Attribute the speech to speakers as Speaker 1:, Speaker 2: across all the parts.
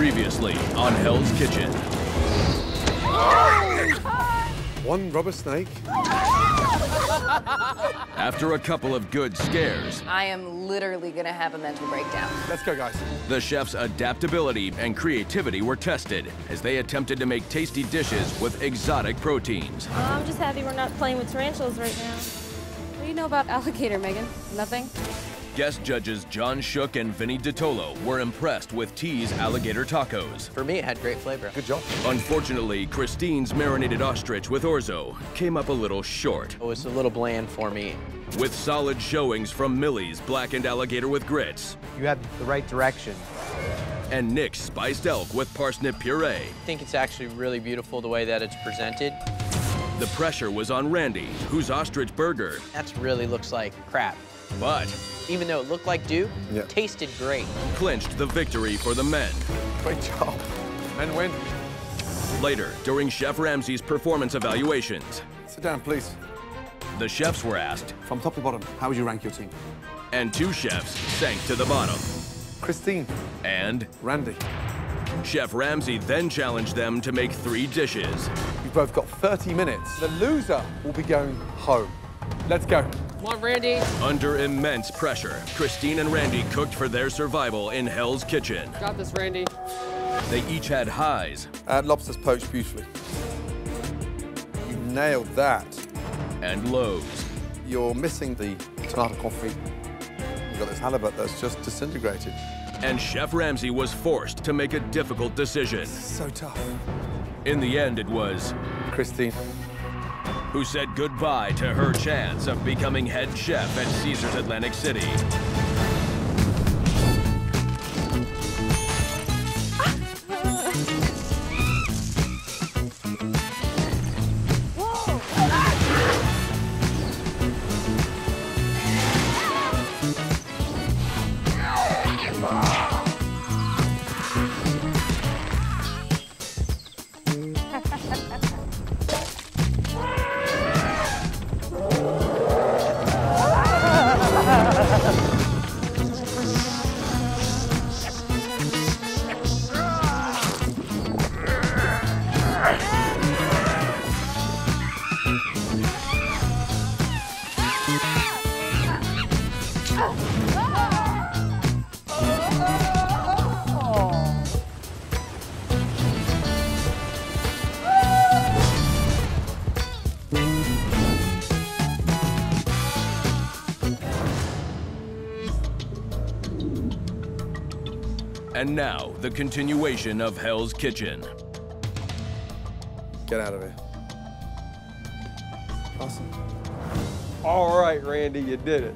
Speaker 1: Previously on Hell's Kitchen.
Speaker 2: One rubber snake.
Speaker 1: After a couple of good scares,
Speaker 3: I am literally gonna have a mental breakdown.
Speaker 2: Let's go, guys.
Speaker 1: the chef's adaptability and creativity were tested as they attempted to make tasty dishes with exotic proteins.
Speaker 4: Oh, I'm just happy we're not playing with tarantulas right now. What do you know about alligator, Megan? Nothing?
Speaker 1: Guest judges Jon Shook and Vinny Dotolo were impressed with T's alligator tacos.
Speaker 5: For me, it had great flavor.
Speaker 2: Good job.
Speaker 1: Unfortunately, Christine's marinated ostrich with orzo came up a little short.
Speaker 5: It was a little bland for me.
Speaker 1: With solid showings from Millie's blackened alligator with grits
Speaker 6: You had the right direction.
Speaker 1: and Nick's spiced elk with parsnip puree.
Speaker 5: I think it's actually really beautiful the way that it's presented.
Speaker 1: The pressure was on Randy, whose ostrich burger,
Speaker 5: That really looks like crap.
Speaker 1: But
Speaker 5: Even though it looked like dew,
Speaker 2: Yeah.
Speaker 5: tasted great.
Speaker 1: clinched the victory for the men.
Speaker 2: Great job. Men win.
Speaker 1: Later, during Chef Ramsay's performance evaluations,
Speaker 2: Sit down, please.
Speaker 1: the chefs were asked,
Speaker 2: From top to bottom, how would you rank your team?
Speaker 1: and two chefs sank to the bottom.
Speaker 2: Christine,
Speaker 1: And
Speaker 2: Randy,
Speaker 1: Chef Ramsay then challenged them to make three dishes.
Speaker 2: you've both got 30 minutes. The loser will be going home. Let's go.
Speaker 7: Come on, Randy.
Speaker 1: Under immense pressure, Christine and Randy cooked for their survival in Hell's Kitchen.
Speaker 7: Got this, Randy.
Speaker 1: They each had highs
Speaker 2: Uh, lobster's poached beautifully. You nailed that.
Speaker 1: and lows.
Speaker 2: You're missing the tomato confit. You've got this halibut that's just disintegrated.
Speaker 1: And Chef Ramsay was forced to make a difficult decision.
Speaker 2: So tough.
Speaker 1: In the end, it was
Speaker 2: Christine,
Speaker 1: who said goodbye to her chance of becoming head chef at Caesars Atlantic City. And now, the continuation of Hell's Kitchen.
Speaker 2: get out of here. Awesome.
Speaker 8: All right, Randy, you did it.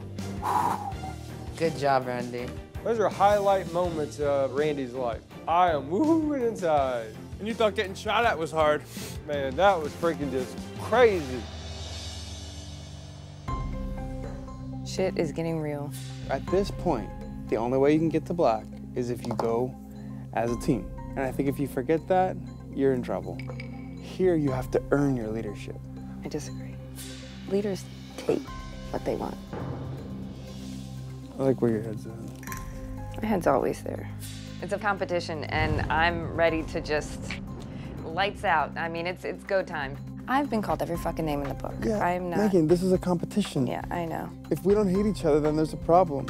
Speaker 5: Good job, Randy.
Speaker 8: Those are highlight moments of Randy's life. I am woohooing inside.
Speaker 9: And you thought getting shot at was hard.
Speaker 8: Man, that was freaking just crazy.
Speaker 3: Shit is getting real.
Speaker 6: At this point, the only way you can get to black is if you go as a team. And I think if you forget that, you're in trouble. Here, you have to earn your leadership.
Speaker 3: I disagree. Leaders take what they want.
Speaker 6: I like where your head's at.
Speaker 3: My head's always there. It's a competition, and I'm ready to just lights out. I mean, it's it's go time. I've been called every fucking name in the book. Yeah, I'm not.
Speaker 6: Megan, this is a competition.
Speaker 3: Yeah, I know.
Speaker 6: If we don't hate each other, then there's a problem.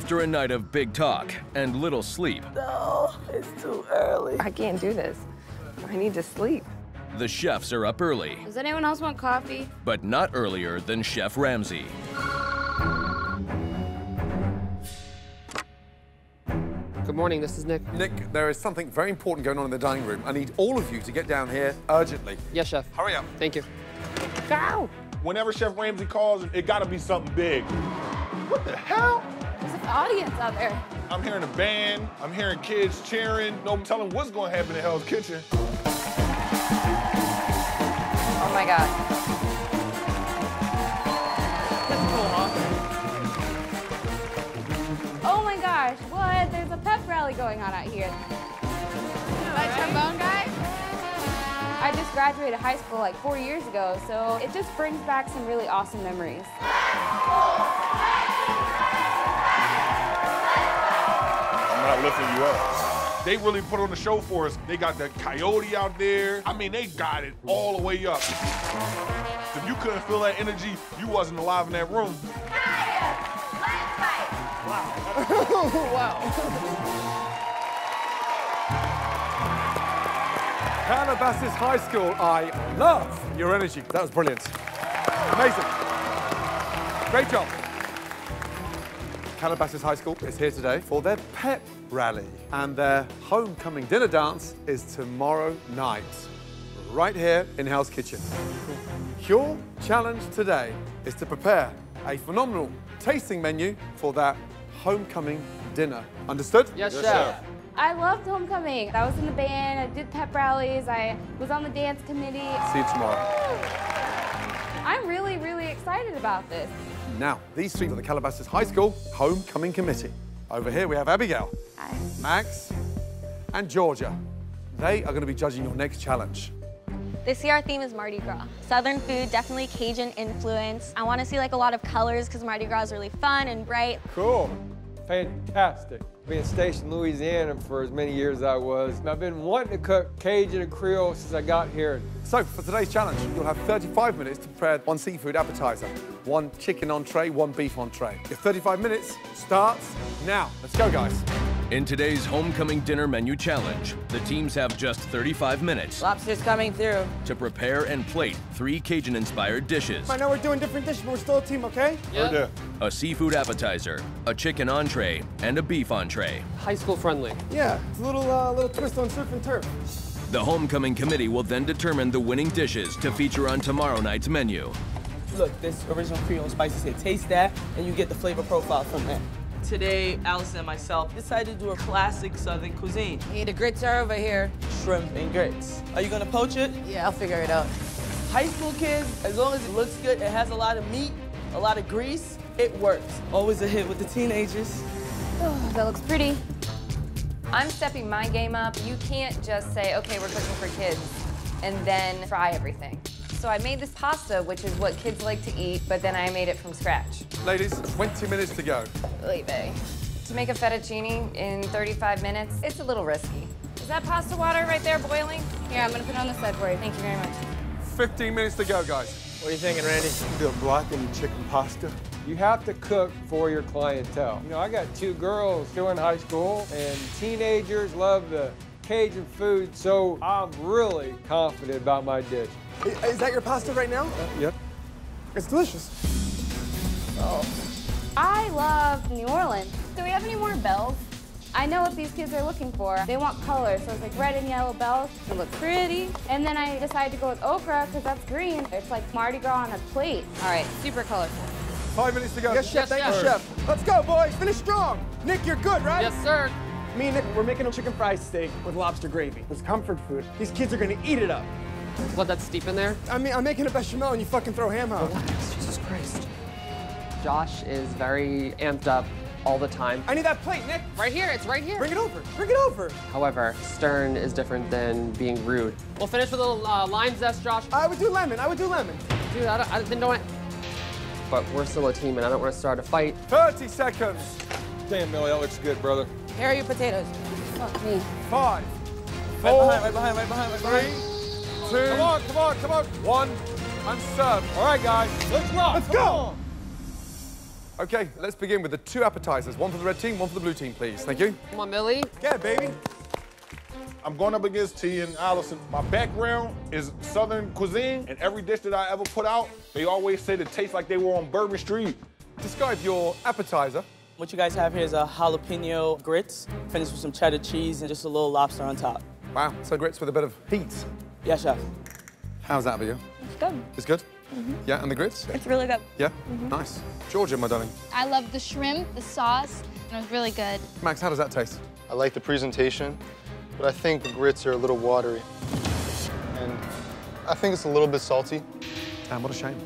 Speaker 1: After a night of big talk and little sleep, No, it's too early.
Speaker 3: I can't do this. I need to sleep.
Speaker 1: the chefs are up early,
Speaker 4: Does anyone else want coffee?
Speaker 1: but not earlier than Chef Ramsay.
Speaker 7: Good morning, this is Nick.
Speaker 2: Nick, there is something very important going on in the dining room. I need all of you to get down here urgently.
Speaker 7: Yes, chef.
Speaker 2: Hurry up.
Speaker 7: Thank you.
Speaker 9: Whenever Chef Ramsay calls, it gotta be something big. What the hell?
Speaker 4: There's an audience out there.
Speaker 9: I'm hearing a band, I'm hearing kids cheering. No telling what's gonna happen in Hell's Kitchen.
Speaker 3: Oh my god. That's cool, huh?
Speaker 4: Oh my gosh, what? There's a pep rally going on out here. That trombone guy? I just graduated high school like four years ago, so it just brings back some really awesome memories.
Speaker 9: Lifting you up. They really put on the show for us. They got the coyote out there. I mean, they got it all the way up. If you couldn't feel that energy, you wasn't alive in that room. Wow. wow.
Speaker 8: Calabasas High School, I love your energy. That was brilliant. Amazing. Great job. Calabasas High School is here today for their pep rally. And their homecoming dinner dance is tomorrow night, right here in Hell's Kitchen. Your challenge today is to prepare a phenomenal tasting menu for that homecoming dinner. Understood?
Speaker 7: Yes,
Speaker 9: Yes,
Speaker 7: chef.
Speaker 9: chef.
Speaker 4: I loved homecoming. I was in the band, I did pep rallies, I was on the dance committee.
Speaker 2: See you tomorrow.
Speaker 4: I'm really, really excited about this.
Speaker 2: Now, these three are the Calabasas High School Homecoming Committee. Over here we have Abigail,
Speaker 4: Hi.
Speaker 2: Max, and Georgia. They are going to be judging your next challenge.
Speaker 10: This year our theme is Mardi Gras. Southern food, definitely Cajun influence. I want to see like a lot of colors because Mardi Gras is really fun and bright.
Speaker 8: Cool. Fantastic. Being stationed in Louisiana for as many years as I was, I've been wanting to cook Cajun and Creole since I got here.
Speaker 2: So, for today's challenge, you'll have 35 minutes to prepare one seafood appetizer, one chicken entree, one beef entree. Your 35 minutes starts now. Let's go, guys.
Speaker 1: In today's homecoming dinner menu challenge, the teams have just 35 minutes
Speaker 5: Lobster's coming through.
Speaker 1: to prepare and plate three Cajun-inspired dishes.
Speaker 6: I know we're doing different dishes, but we're still a team, okay?
Speaker 9: Right there.
Speaker 1: A seafood appetizer, a chicken entree, and a beef entree.
Speaker 7: High school friendly.
Speaker 6: Yeah, it's a little, uh, little twist on surf and turf.
Speaker 1: The homecoming committee will then determine the winning dishes to feature on tomorrow night's menu.
Speaker 5: Look, this original Creole spices here. Taste that, and you get the flavor profile from that.
Speaker 11: Today, Allison and myself decided to do a classic Southern cuisine.
Speaker 5: Hey, the grits are over here. Shrimp and grits. Are you gonna poach it? Yeah, I'll figure it out. High school kids, as long as it looks good, it has a lot of meat, a lot of grease, it works. Always a hit with the teenagers.
Speaker 4: Oh, that looks pretty.
Speaker 3: I'm stepping my game up. You can't just say, okay, we're cooking for kids, and then fry everything. So I made this pasta, which is what kids like to eat, but then I made it from scratch.
Speaker 2: Ladies, 20 minutes to go.
Speaker 3: Oy vey. To make a fettuccine in 35 minutes, it's a little risky. Is that pasta water right there boiling?
Speaker 4: Here, I'm gonna put it on the side for you.
Speaker 3: Thank you very much.
Speaker 2: 15 minutes to go, guys.
Speaker 8: What are you thinking, Randy?
Speaker 9: The blackened chicken pasta.
Speaker 8: You have to cook for your clientele. You know, I got two girls still in high school, and teenagers love the Cajun food, so I'm really confident about my dish.
Speaker 6: Is that your pasta right now?
Speaker 8: Yep.
Speaker 6: It's delicious. Oh.
Speaker 4: I love New Orleans. Do we have any more bells? I know what these kids are looking for. They want color, so it's like red and yellow bells to look pretty. And then I decided to go with okra because that's green. It's like Mardi Gras on a plate.
Speaker 3: All right, super colorful.
Speaker 2: Five minutes to go.
Speaker 6: Yes, chef.
Speaker 7: Yes,
Speaker 6: Thank you,
Speaker 7: chef.
Speaker 6: chef. Let's go, boys. Finish strong. Nick, you're good, right?
Speaker 7: Yes, sir.
Speaker 6: Me and Nick, we're making a chicken fried steak with lobster gravy. It's comfort food. These kids are gonna eat it up.
Speaker 7: Let that's steep in there.
Speaker 6: I mean, I'm making a bechamel and you fucking throw ham out.
Speaker 7: Jesus Christ. Josh is very amped up all the time.
Speaker 6: I need that plate, Nick.
Speaker 7: Right here, it's right here.
Speaker 6: Bring it over. Bring it over.
Speaker 7: However, stern is different than being rude. We'll finish with a little uh, lime zest, Josh.
Speaker 6: I would do lemon. I would do lemon.
Speaker 7: Dude, I, don't, I didn't know it. But we're still a team, and I don't want to start a fight.
Speaker 2: 30 seconds.
Speaker 9: Damn, Millie, that looks good, brother.
Speaker 5: Here are your potatoes.
Speaker 4: Fuck me.
Speaker 2: Five,
Speaker 5: Right
Speaker 2: four,
Speaker 5: behind, right behind, right behind, right behind.
Speaker 2: three, two,
Speaker 8: Come on, come on, come on.
Speaker 2: one, and serve.
Speaker 8: All right, guys, let's rock.
Speaker 2: Let's
Speaker 8: Come
Speaker 2: go.
Speaker 8: on.
Speaker 2: Okay, let's begin with the two appetizers. One for the red team, one for the blue team, please. Thank you.
Speaker 7: Come on, Millie.
Speaker 2: Yeah, baby.
Speaker 9: I'm going up against T and Allison. My background is Southern cuisine, and every dish that I ever put out, they always say it tastes like they were on Bourbon Street.
Speaker 2: Describe your appetizer.
Speaker 5: What you guys have here is a jalapeno grits, finished with some cheddar cheese and just a little lobster on top.
Speaker 2: Wow, so grits with a bit of heat.
Speaker 5: Yeah, chef.
Speaker 2: How's that for you?
Speaker 10: It's good.
Speaker 2: It's good? Mm-hmm. Yeah, and the grits?
Speaker 10: It's really good.
Speaker 2: Yeah? Mm-hmm. Nice. Georgia, my darling.
Speaker 12: I love the shrimp, the sauce, and it was really good.
Speaker 2: Max, how does that taste?
Speaker 13: I like the presentation, but I think the grits are a little watery. And I think it's a little bit salty.
Speaker 2: Damn, what a shame.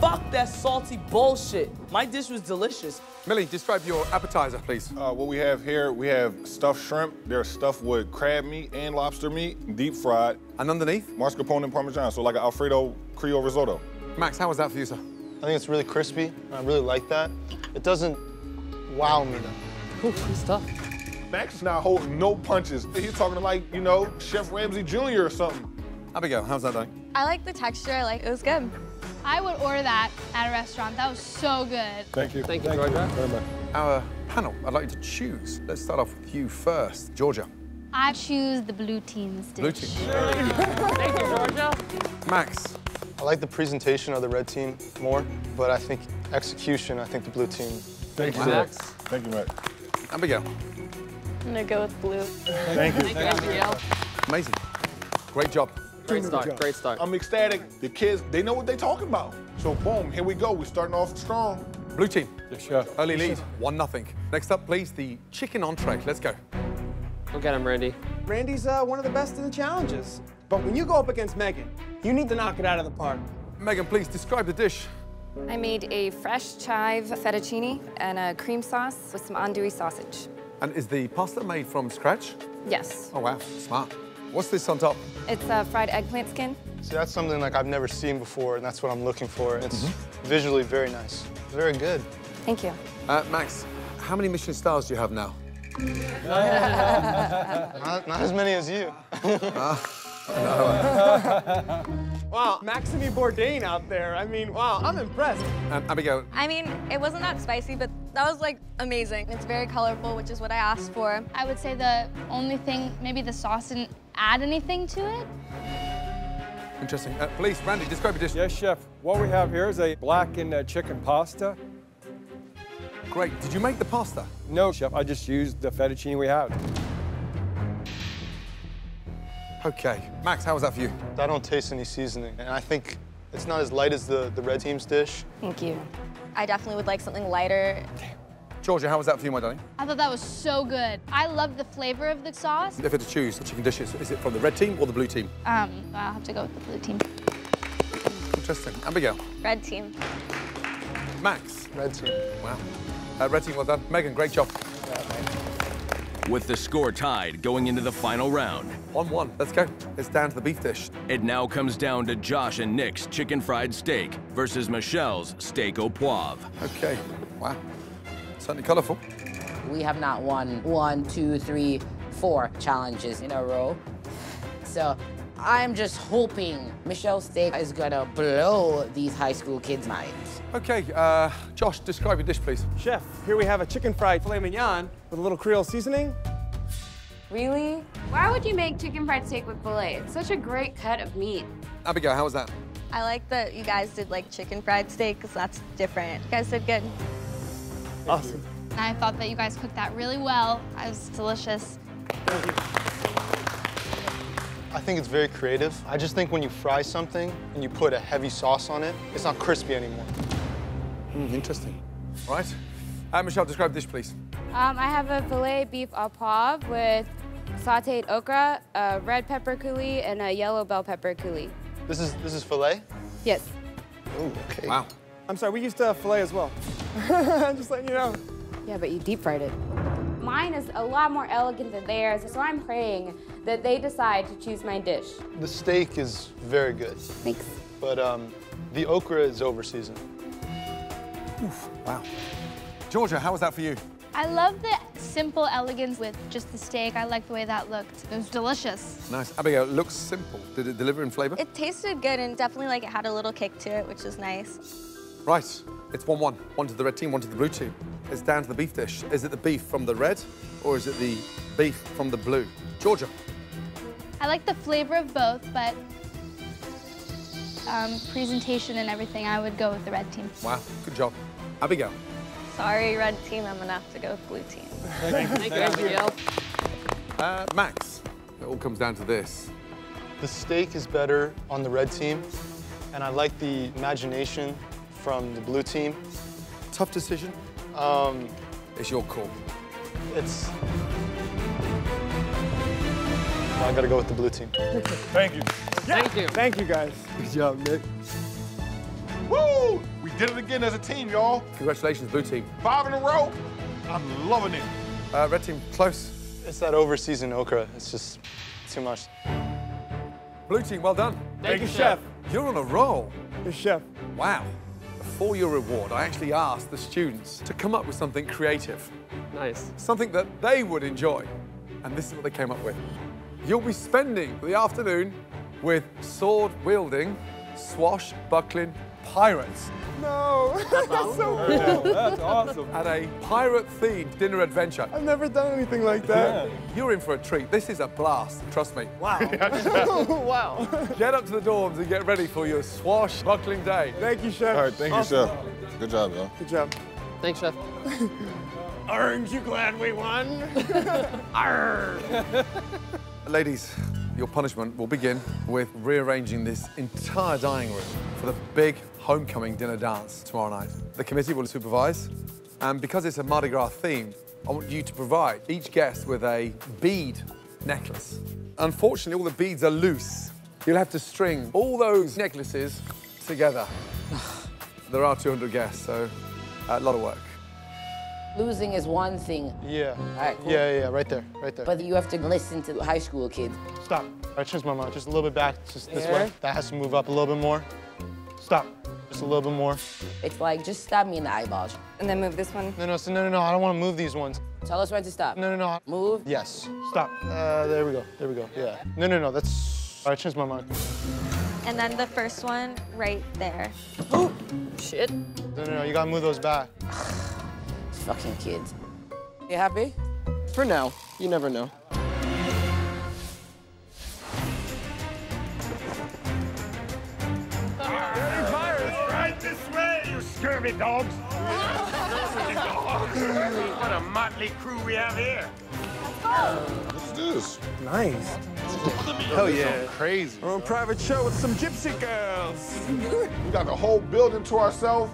Speaker 5: Fuck that salty bullshit. My dish was delicious.
Speaker 2: Millie, describe your appetizer, please.
Speaker 9: Uh, what we have here, we have stuffed shrimp. They're stuffed with crab meat and lobster meat, deep fried.
Speaker 2: And underneath?
Speaker 9: Mascarpone and Parmesan, so like an Alfredo Creole risotto.
Speaker 2: Max, how was that for you, sir?
Speaker 13: I think it's really crispy. I really like that. It doesn't wow me though.
Speaker 7: Ooh, it's tough.
Speaker 9: Max is not holding no punches. He's talking like, you know, Chef Ramsay Jr. or something.
Speaker 2: Abigail, how's that going?
Speaker 10: I like the texture. I like it was good.
Speaker 12: I would order that at a restaurant. That was so good.
Speaker 2: Thank you.
Speaker 7: Thank you, Georgia.
Speaker 2: very much. Our panel, I'd like you to choose. Let's start off with you first. Georgia.
Speaker 12: I choose the blue team's dish.
Speaker 2: Blue team.
Speaker 7: Thank you, Georgia.
Speaker 2: Max.
Speaker 13: I like the presentation of the red team more, but I think execution, I think the blue team.
Speaker 2: Thank
Speaker 13: you,
Speaker 2: Max. Thank you, Max. Abigail.
Speaker 10: I'm gonna go with blue.
Speaker 2: Thank you.
Speaker 10: Thank you, Abigail.
Speaker 2: Amazing. Great job.
Speaker 9: Great start,
Speaker 7: great start.
Speaker 9: I'm ecstatic. The kids, they know what they're talking about. So boom, here we go. We're starting off strong.
Speaker 2: Blue team. Yes, sure. Early lead, one nothing. Next up, please, the chicken entree. Let's go.
Speaker 7: Go get him, Randy.
Speaker 14: Randy's uh, one of the best in the challenges. But when you go up against Megan, you need to knock it out of the park.
Speaker 2: Megan, please describe the dish.
Speaker 3: I made a fresh chive fettuccine and a cream sauce with some andouille sausage.
Speaker 2: And is the pasta made from scratch?
Speaker 3: Yes.
Speaker 2: Oh, wow. Smart. What's this on top?
Speaker 3: It's a fried eggplant skin.
Speaker 13: See, that's something like I've never seen before, and that's what I'm looking for. It's
Speaker 2: Mm-hmm.
Speaker 13: visually very nice. Very good.
Speaker 3: Thank you.
Speaker 2: Uh, Max, how many Michelin stars do you have now?
Speaker 13: not, not as many as you.
Speaker 14: Wow, Maxime Bourdain out there. I mean, wow, I'm impressed.
Speaker 2: Um, Abigail,
Speaker 10: I mean, it wasn't that spicy, but that was like amazing. It's very colorful, which is what I asked for.
Speaker 12: I would say the only thing, maybe the sauce didn't add anything to it.
Speaker 2: interesting. Uh, please, Randy, describe your dish.
Speaker 15: Yes, chef. What we have here is a blackened uh, chicken pasta.
Speaker 2: Great. Did you make the pasta?
Speaker 15: No, chef. I just used the fettuccine we have.
Speaker 2: Okay. Max, how was that for you?
Speaker 13: I don't taste any seasoning, and I think it's not as light as the, the red team's dish.
Speaker 3: Thank you.
Speaker 10: I definitely would like something lighter.
Speaker 2: Georgia, how was that for you, my darling?
Speaker 12: I thought that was so good. I love the flavor of the sauce.
Speaker 2: If you had to choose chicken dishes, is it from the red team or the blue team?
Speaker 12: Um, I'll have to go with the blue team.
Speaker 2: Interesting. Abigail.
Speaker 10: Red team.
Speaker 2: Max.
Speaker 13: Red team.
Speaker 2: Wow. Uh, red team, well done. Megan, great job.
Speaker 1: With the score tied going into the final round.
Speaker 2: 1-1. Let's go. It's down to the beef dish.
Speaker 1: It now comes down to Josh and Nick's chicken fried steak versus Michelle's steak au poivre.
Speaker 2: Okay. Wow. Certainly colourful.
Speaker 16: We have not won one, two, three, four challenges in a row. So I'm just hoping Michelle Steak is gonna blow these high school kids' minds.
Speaker 2: Okay, uh, Josh, describe your dish, please.
Speaker 14: Chef, here we have a chicken fried filet mignon with a little Creole seasoning.
Speaker 4: Really? Why would you make chicken fried steak with filet? It's such a great cut of meat.
Speaker 2: Abigail, how was that?
Speaker 10: I like that you guys did like chicken fried steak because that's different. You guys did good.
Speaker 14: Awesome.
Speaker 12: And I thought that you guys cooked that really well. It was delicious.
Speaker 13: I think it's very creative. I just think when you fry something and you put a heavy sauce on it, it's not crispy anymore.
Speaker 2: Mm, interesting. All right. Uh, Michelle, describe the dish, please.
Speaker 4: Um, I have a filet beef au poivre with sauteed okra, a red pepper coulis, and a yellow bell pepper coulis.
Speaker 13: This is this is filet.
Speaker 4: Yes.
Speaker 13: Oh, okay.
Speaker 2: Wow.
Speaker 14: I'm sorry, we used to have filet as well. I'm just letting you know.
Speaker 4: Yeah, but you deep fried it. Mine is a lot more elegant than theirs, so I'm praying that they decide to choose my dish.
Speaker 13: The steak is very good.
Speaker 4: Thanks.
Speaker 13: But um, the okra is over seasoned.
Speaker 2: Oof, wow. Georgia, how was that for you?
Speaker 12: I love the simple elegance with just the steak. I like the way that looked. It was delicious.
Speaker 2: Nice. Abigail, it looks simple. Did it deliver in flavour?
Speaker 10: It tasted good and definitely like it had a little kick to it, which was nice.
Speaker 2: Right. It's 1-1. One to the red team, one to the blue team. It's down to the beef dish. Is it the beef from the red or is it the beef from the blue? Georgia.
Speaker 12: I like the flavor of both, but um, presentation and everything, I would go with the red team.
Speaker 2: Wow, good job. Abigail.
Speaker 10: Sorry, red team, I'm gonna have to go with blue team.
Speaker 2: Thank you.
Speaker 10: Thank you, Abigail.
Speaker 2: Uh, Max, it all comes down to this.
Speaker 13: The steak is better on the red team, and I like the imagination from the blue team.
Speaker 2: Tough decision?
Speaker 13: Um,
Speaker 2: it's your call.
Speaker 13: It's. I gotta go with the blue team.
Speaker 9: Thank you.
Speaker 7: Thank you.
Speaker 14: Thank you, guys.
Speaker 2: Good job, Nick.
Speaker 9: Woo! We did it again as a team, y'all.
Speaker 2: Congratulations, blue team.
Speaker 9: Five in a row. I'm loving it.
Speaker 2: Uh, red team, close.
Speaker 13: It's that over seasoned okra. It's just too much.
Speaker 2: Blue team, well done.
Speaker 14: Thank, you, chef.
Speaker 2: You're on a roll.
Speaker 14: Yes, chef.
Speaker 2: Wow. for your reward, I actually asked the students to come up with something creative.
Speaker 7: Nice.
Speaker 2: Something that they would enjoy. And this is what they came up with. You'll be spending the afternoon with sword-wielding, swashbuckling pirates.
Speaker 6: No, that's so cool.
Speaker 15: That's awesome.
Speaker 2: At a pirate-themed dinner adventure.
Speaker 6: I've never done anything like that.
Speaker 2: You're in for a treat. This is a blast, trust me.
Speaker 6: Wow. wow.
Speaker 2: Get up to the dorms and get ready for your swashbuckling day.
Speaker 6: Thank you, Chef.
Speaker 17: All right, thank you, Chef. Good job, y'all.
Speaker 6: Good job.
Speaker 7: Thanks, Chef.
Speaker 14: Aren't you glad we won?
Speaker 2: Ladies, your punishment will begin with rearranging this entire dining room for the big homecoming dinner dance tomorrow night. The committee will supervise, and because it's a Mardi Gras theme, I want you to provide each guest with a bead necklace. Unfortunately, all the beads are loose. You'll have to string all those necklaces together. there are 200 guests, so uh, a lot of work.
Speaker 16: Losing is one thing,
Speaker 13: Yeah.
Speaker 16: All right, cool.
Speaker 13: Yeah, yeah, right there, right there.
Speaker 16: but you have to listen to high school kids.
Speaker 13: Stop. I changed my mind. Just a little bit back, just this
Speaker 16: Here?
Speaker 13: way. That has to move up a little bit more. Stop. Just a little bit more.
Speaker 16: It's like, just stab me in the eyeballs.
Speaker 3: And then move this one.
Speaker 13: No, no, so no, no, no. I don't want to move these ones.
Speaker 16: Tell us when to stop.
Speaker 13: No, no, no.
Speaker 16: Move.
Speaker 13: Yes. Stop. Uh, there we go. There we go. Yeah. No, no, no. That's. I changed my mind.
Speaker 10: And then the first one right there.
Speaker 16: Shit.
Speaker 13: No, no, no. You gotta move those back.
Speaker 16: Fucking kids. You happy?
Speaker 7: For now, you never know.
Speaker 18: Right this way, you scurvy dogs! Scurvy dogs! What a motley crew we have here.
Speaker 17: What's this?
Speaker 6: Nice.
Speaker 17: Hell yeah. Crazy.
Speaker 6: We're on a private show with some gypsy girls.
Speaker 17: We got the whole building to ourselves.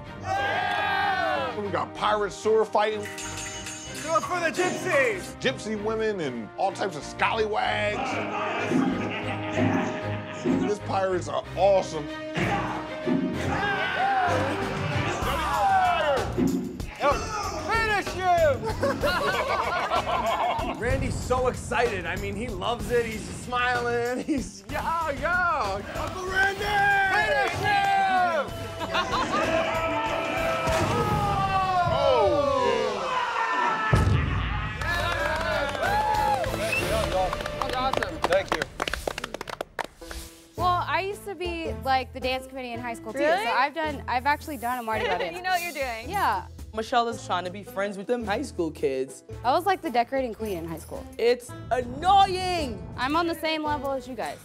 Speaker 17: We got pirates sword fighting,
Speaker 14: Do for the gypsies!
Speaker 17: gypsy women, and all types of scallywags. These pirates are awesome.
Speaker 14: Finish him! Randy's so excited. I mean, he loves it. He's smiling. He's, yo, yo! Uncle Randy! Finish him!
Speaker 4: I used to be like the dance committee in high school too.
Speaker 10: Really?
Speaker 4: So I've done, I've actually done a Mardi Gras dance.
Speaker 10: you know what you're doing.
Speaker 4: Yeah.
Speaker 5: Michelle is trying to be friends with them high school kids.
Speaker 4: I was like the decorating queen in high school.
Speaker 5: It's annoying.
Speaker 4: I'm on the same level as you guys.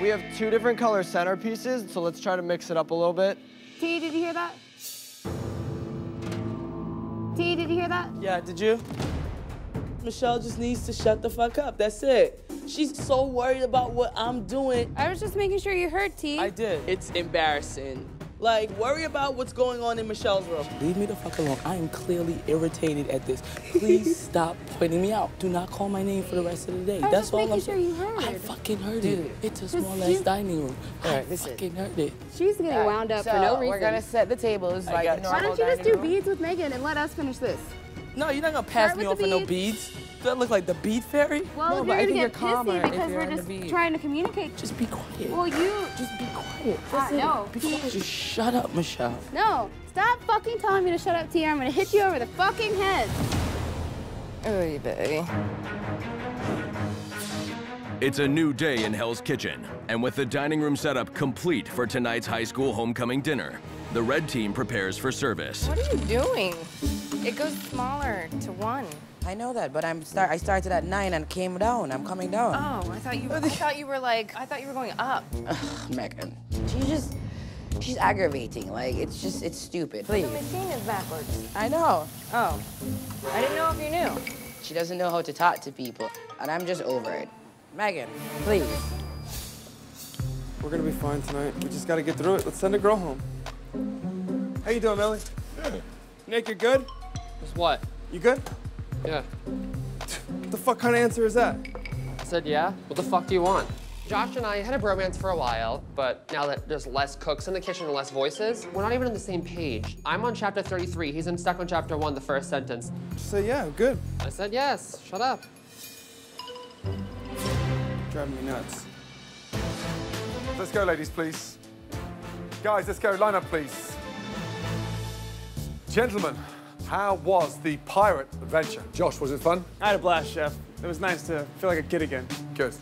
Speaker 7: We have two different color centerpieces, so let's try to mix it up a little bit.
Speaker 4: T, did you hear that? T, did you hear that?
Speaker 5: Yeah, did you? Michelle just needs to shut the fuck up. That's it. She's so worried about what I'm doing.
Speaker 4: I was just making sure you heard T.
Speaker 5: I did. It's embarrassing. Like, worry about what's going on in Michelle's room. Leave me the fuck alone. I am clearly irritated at this. Please stop pointing me out. Do not call my name for the rest of the day.
Speaker 4: I was
Speaker 5: That's
Speaker 4: just
Speaker 5: all
Speaker 4: making
Speaker 5: I'm
Speaker 4: sure
Speaker 5: saying.
Speaker 4: you heard.
Speaker 5: I fucking heard
Speaker 16: Dude.
Speaker 5: it. It's a small ass
Speaker 4: you-
Speaker 5: dining room.
Speaker 16: All
Speaker 5: I
Speaker 16: right, listen.
Speaker 5: fucking heard it.
Speaker 4: She's getting
Speaker 16: All right,
Speaker 4: wound up
Speaker 16: so
Speaker 4: for no reason.
Speaker 16: We're gonna set the tables
Speaker 5: I
Speaker 16: like
Speaker 5: got.
Speaker 4: Why don't you just do
Speaker 16: room.
Speaker 4: beads with Megan and let us finish this?
Speaker 5: No, you're not gonna pass
Speaker 4: Start
Speaker 5: me off
Speaker 4: the
Speaker 5: for no
Speaker 4: beads.
Speaker 5: Beads. Do look like the bead fairy?
Speaker 4: Well,
Speaker 16: No, but I
Speaker 4: you're
Speaker 16: think
Speaker 4: gonna
Speaker 16: you're
Speaker 4: get
Speaker 16: calmer
Speaker 4: pissy because we're just trying to communicate.
Speaker 5: Just be quiet.
Speaker 4: well, you
Speaker 5: Just be quiet.
Speaker 4: Uh, no.
Speaker 5: Be quiet. Just shut up, Michelle.
Speaker 4: no. Stop fucking telling me to shut up, Tia. I'm gonna hit you over the fucking head.
Speaker 3: Oy vey.
Speaker 1: It's a new day in Hell's Kitchen, and with the dining room setup complete for tonight's high school homecoming dinner, the red team prepares for service.
Speaker 3: What are you doing? It goes smaller to one.
Speaker 16: I know that, but I'm start. I started at nine and came down. I'm coming down.
Speaker 3: Oh, I thought you. I thought you were like. I thought you were going up.
Speaker 16: Megan, she just, she's aggravating. Like it's just, it's stupid. Please.
Speaker 3: The machine is backwards.
Speaker 16: I know.
Speaker 3: Oh, I didn't know if you knew.
Speaker 16: She doesn't know how to talk to people, and I'm just over it. Megan, please.
Speaker 6: We're gonna be fine tonight. We just gotta get through it. Let's send a girl home. How you doing, Millie? Nick, you're good?
Speaker 7: Just what?
Speaker 6: You good?
Speaker 7: Yeah.
Speaker 6: What the fuck kind of answer is that?
Speaker 7: I said yeah. What the fuck do you want? Josh and I had a bromance for a while, but now that there's less cooks in the kitchen and less voices, we're not even on the same page. I'm on chapter 33. He's in stuck on chapter one, the first sentence.
Speaker 6: Say yeah, good.
Speaker 7: I said yes. Shut up.
Speaker 6: Driving me nuts.
Speaker 2: Let's go, ladies, please. Guys, let's go. Line up, please. Gentlemen, how was the pirate adventure? Josh, was it fun?
Speaker 6: I had a blast, Chef. It was nice to feel like a kid again.
Speaker 2: Good.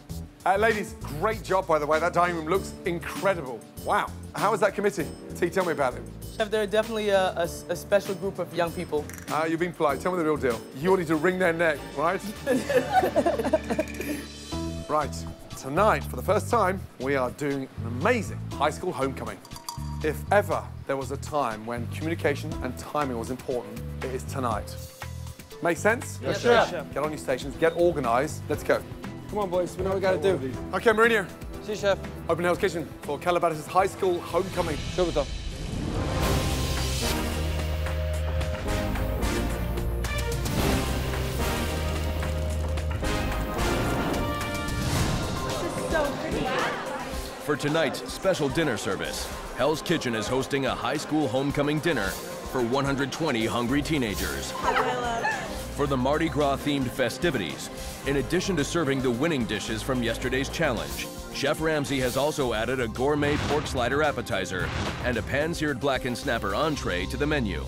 Speaker 2: Uh, ladies, great job, by the way. That dining room looks incredible. Wow. How was that committee? T, tell me about it.
Speaker 5: Chef, they're definitely a, a, a special group of young people.
Speaker 2: Uh, you're being polite. Tell me the real deal. You wanted to wring their neck, right? right. Tonight, for the first time, we are doing an amazing high school homecoming. If ever there was a time when communication and timing was important, it is tonight. Make sense?
Speaker 6: Yes, Yes, Chef.
Speaker 2: Get on your stations, get organized. Let's go.
Speaker 6: Come on, boys. We know what we gotta do.
Speaker 2: Okay, Mourinho.
Speaker 6: See, you, Chef.
Speaker 2: Open Hell's Kitchen for Calabasas High School homecoming.
Speaker 6: Subito.
Speaker 1: For tonight's special dinner service, Hell's Kitchen is hosting a high school homecoming dinner for 120 hungry teenagers. For the Mardi Gras themed festivities, in addition to serving the winning dishes from yesterday's challenge, Chef Ramsay has also added a gourmet pork slider appetizer and a pan-seared blackened snapper entree to the menu.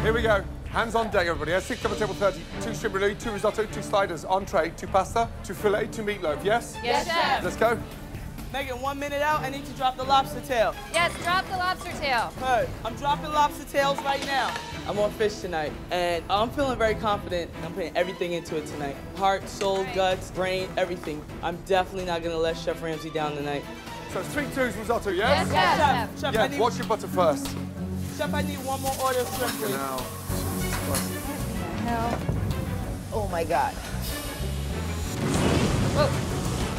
Speaker 2: Here we go. Hands on deck, everybody. Six double table 30. Two shrimp ravioli, two risotto, two sliders, entree, two pasta, two filet, two meatloaf. Yes?
Speaker 5: Yes, Chef.
Speaker 2: Let's go.
Speaker 5: Megan, one minute out. I need to drop the lobster tail.
Speaker 3: Yes, drop the lobster tail.
Speaker 5: Heard. I'm dropping lobster tails right now. I'm on fish tonight, and I'm feeling very confident. I'm putting everything into it tonight. Heart, soul, guts, brain, everything. I'm definitely not gonna let Chef Ramsay down tonight.
Speaker 2: So it's three twos risotto, yes?
Speaker 5: Yes, Chef. Chef, Chef,
Speaker 2: yeah,
Speaker 5: I need,
Speaker 2: watch your butter first.
Speaker 5: Chef, I need one more order of shrimp, please.
Speaker 2: Now.
Speaker 16: No. Oh my God.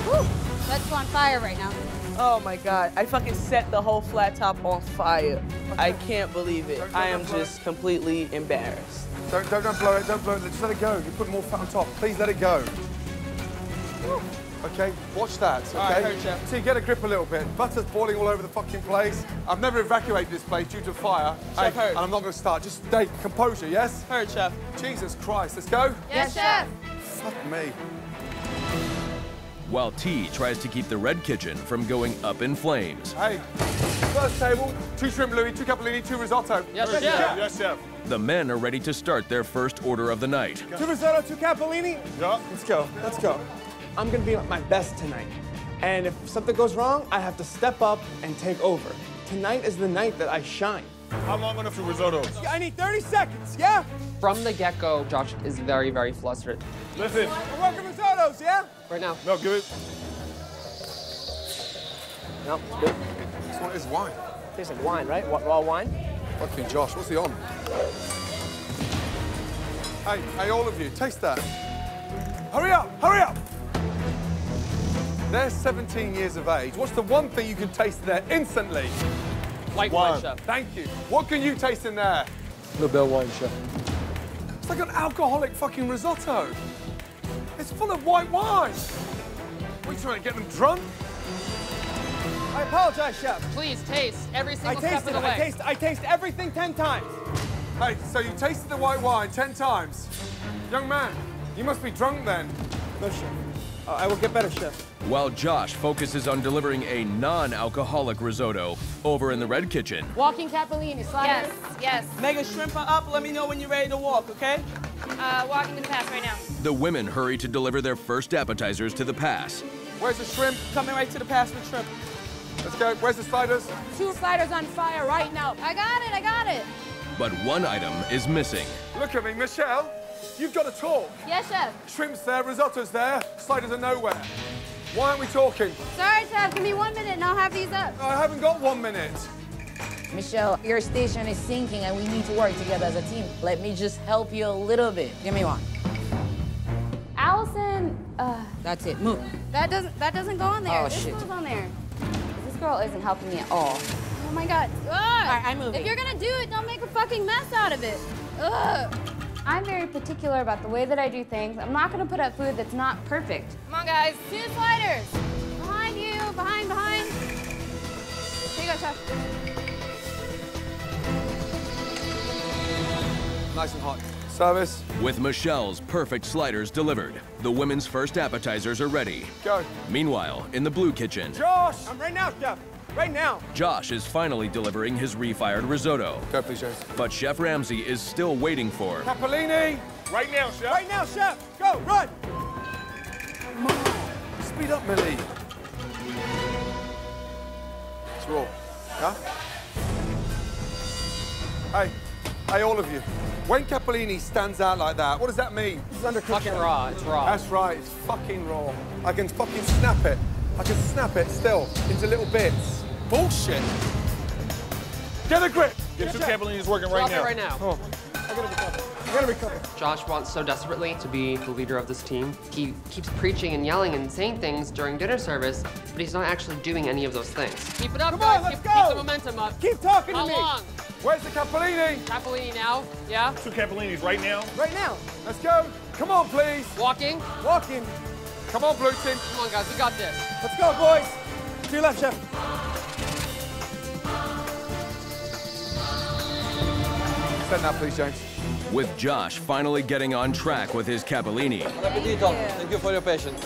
Speaker 4: Woo! That's on fire right now.
Speaker 5: Oh my God, I fucking set the whole flat top on fire. I can't believe it. I am just completely embarrassed.
Speaker 2: Don't, don't, don't blow it, don't blow it. Just let it go. You put more fat on top. Please let it go. Okay, watch that, okay?
Speaker 5: All right, heard, Chef.
Speaker 2: Get a grip a little bit. Butter's boiling all over the fucking place. I've never evacuated this place due to fire.
Speaker 5: Chef,
Speaker 2: Hey,
Speaker 5: heard.
Speaker 2: And I'm not going to start. Just stay, composure, yes?
Speaker 5: Heard, Chef.
Speaker 2: Jesus Christ, let's go.
Speaker 3: Yes, Chef.
Speaker 2: Fuck me.
Speaker 1: While T tries to keep the Red Kitchen from going up in flames.
Speaker 2: Hey, first table, two shrimp louis, two capellini, two risotto.
Speaker 14: Yes,
Speaker 2: Chef.
Speaker 14: Chef.
Speaker 2: Yes, chef.
Speaker 1: The men are ready to start their first order of the night.
Speaker 6: Two risotto, two capellini.
Speaker 2: Yeah.
Speaker 6: Let's go. Let's go. I'm gonna be at my best tonight. And if something goes wrong, I have to step up and take over. Tonight is the night that I shine.
Speaker 9: How long on the risotto?
Speaker 6: I need 30 seconds, yeah?
Speaker 7: From the get-go, Josh is very, very flustered.
Speaker 9: Listen.
Speaker 6: We're working risottos, yeah?
Speaker 7: Right now.
Speaker 9: No, give it.
Speaker 14: No, it's good.
Speaker 2: This one is wine.
Speaker 14: Tastes like wine, right? Wa- Raw wine?
Speaker 2: Fucking Josh, what's he on? Hey, hey, all of you, taste that. Hurry up, hurry up! They're 17 years of age. What's the one thing you can taste there instantly?
Speaker 7: White wine, Chef.
Speaker 2: Thank you. What can you taste in there?
Speaker 15: Nobel wine, Chef.
Speaker 2: It's like an alcoholic fucking risotto. It's full of white wine. What, are you trying to get them drunk?
Speaker 6: I apologize, Chef.
Speaker 7: Please taste every
Speaker 6: I
Speaker 7: single step of
Speaker 6: tasted
Speaker 7: the
Speaker 6: it.
Speaker 7: way.
Speaker 6: I taste, I taste everything 10 times.
Speaker 2: Hey, so you tasted the white wine 10 times? Young man, you must be drunk then.
Speaker 6: No, Chef. Uh, I will get better, Chef.
Speaker 1: While Josh focuses on delivering a non-alcoholic risotto over in the Red Kitchen,
Speaker 4: Walking capellini, sliders.
Speaker 3: Yes, yes.
Speaker 5: Megan, shrimp are up. Let me know when you're ready to walk, okay?
Speaker 3: Uh, walking to the pass right now.
Speaker 1: the women hurry to deliver their first appetizers to the pass.
Speaker 2: Where's the shrimp?
Speaker 5: Coming right to the pass with shrimp.
Speaker 2: Let's go. Where's the sliders?
Speaker 4: Two sliders on fire right now. I got it, I got it.
Speaker 1: But one item is missing.
Speaker 2: Look at me, Michelle. You've got to talk.
Speaker 4: Yes, Chef.
Speaker 2: Shrimp's there, risotto's there, sliders are nowhere. Why aren't we talking?
Speaker 4: Sorry, Chef. Give me one minute and I'll have these up.
Speaker 2: I haven't got one minute.
Speaker 16: Michelle, your station is sinking and we need to work together as a team. Let me just help you a little bit. Give me one.
Speaker 4: Allison, uh,
Speaker 16: That's it. Move.
Speaker 4: that doesn't that doesn't go on there.
Speaker 16: Oh,
Speaker 4: this
Speaker 16: shit.
Speaker 4: goes on there. This girl isn't helping me at all. Oh my god. Ugh.
Speaker 16: I move
Speaker 4: If you're gonna do it, don't make a fucking mess out of it. Ugh. I'm very particular about the way that I do things. I'm not gonna put up food that's not perfect.
Speaker 3: Come on, guys.
Speaker 4: Two sliders. Behind you, behind, behind. Here you go, Chef.
Speaker 2: Nice and hot. Service.
Speaker 1: With Michelle's perfect sliders delivered, the women's first appetizers are ready.
Speaker 2: Go.
Speaker 1: Meanwhile, in the blue kitchen,
Speaker 14: Josh! I'm right now, Chef. Right now.
Speaker 1: Josh is finally delivering his refired risotto.
Speaker 2: Go, please, James.
Speaker 1: But Chef Ramsay is still waiting for
Speaker 2: Capellini!
Speaker 18: Right now, chef.
Speaker 14: Right now, Chef. Go, run.
Speaker 2: Speed up, Millie. It's raw. Yeah? Hey, hey, all of you. When Capellini stands out like that, what does that mean?
Speaker 14: This is undercooked.
Speaker 7: Fucking raw. It's raw.
Speaker 2: That's right, it's fucking raw. I can fucking snap it. I can snap it still into little bits. Bullshit. Get a grip.
Speaker 9: Get two Capellinis working right
Speaker 7: Drop it
Speaker 9: now.
Speaker 7: right now.
Speaker 2: Oh.
Speaker 14: I gotta recover. I gotta recover.
Speaker 7: Josh wants so desperately to be the leader of this team. He keeps preaching and yelling and saying things during dinner service, but he's not actually doing any of those things. Keep it up,
Speaker 14: Come
Speaker 7: guys.
Speaker 14: on, let's
Speaker 7: keep,
Speaker 14: go.
Speaker 7: keep the momentum up.
Speaker 14: Keep talking
Speaker 7: How
Speaker 14: to me.
Speaker 7: long?
Speaker 2: Where's the Capellini?
Speaker 7: Capellini now. Yeah.
Speaker 9: Two Capellinis right now.
Speaker 14: Right now.
Speaker 2: Let's go. Come on, please.
Speaker 7: Walking.
Speaker 14: Walking.
Speaker 2: Come on, blue team.
Speaker 7: Come on, guys. We got this.
Speaker 14: Let's go, boys. Two left, Chef.
Speaker 2: Send that, please, James.
Speaker 1: with Josh finally getting on track with his Capellini.
Speaker 5: Thank you for your patience.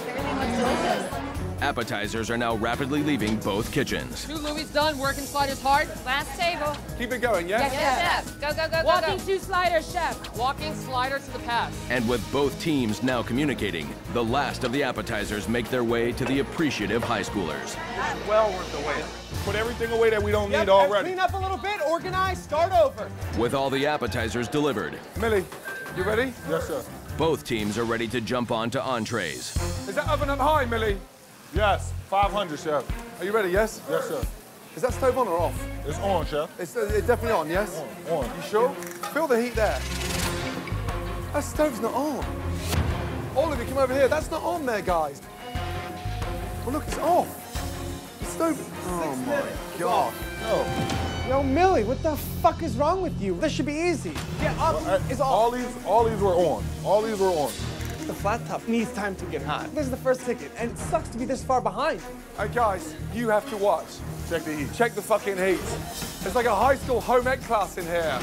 Speaker 1: Appetizers are now rapidly leaving both kitchens.
Speaker 7: Two Louis done. Working sliders hard.
Speaker 3: Last table.
Speaker 2: Keep it going, yeah?
Speaker 3: Yes, yes chef. Go, go, go, go,
Speaker 7: Walking
Speaker 3: go.
Speaker 7: two sliders, chef. Walking slider to the pass.
Speaker 1: And with both teams now communicating, the last of the appetizers make their way to the appreciative high schoolers.
Speaker 9: Well worth the wait. Put everything away that we don't
Speaker 14: Yep,
Speaker 9: need already.
Speaker 14: Clean up a little bit, organize, start over.
Speaker 1: With all the appetizers delivered,
Speaker 2: Millie, you ready?
Speaker 9: Yes, sir.
Speaker 1: both teams are ready to jump on to entrees.
Speaker 2: Is that oven up high, Millie?
Speaker 9: Yes, 500, chef.
Speaker 2: Are you ready, yes?
Speaker 9: Yes, sir.
Speaker 2: Is that stove on or off?
Speaker 9: It's on, chef.
Speaker 2: It's, uh, it's definitely on, yes?
Speaker 9: On. on.
Speaker 2: You sure? Feel the heat there. That stove's not on. All of you, come over here. That's not on there, guys. Well, look, it's off. The stove. Oh my god.
Speaker 9: No.
Speaker 14: Yo, Millie, what the fuck is wrong with you? This should be easy. Get up.
Speaker 9: Uh,
Speaker 14: It's
Speaker 9: all
Speaker 14: off.
Speaker 9: these, all these were on. All these were on.
Speaker 14: The flat top needs time to get hot. This is the first ticket, and it sucks to be this far behind.
Speaker 2: Hey, guys, you have to watch.
Speaker 9: Check the heat.
Speaker 2: Check the fucking heat. It's like a high school home ec class in here.